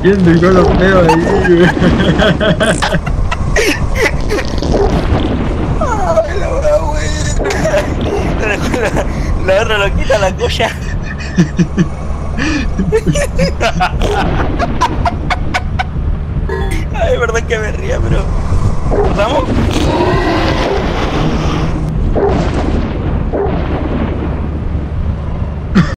haciendo y los peos ahí. Ay, la hora, güey. La, otra lo quita la colla. Ay, verdad que me ría, pero. ¿Vamos?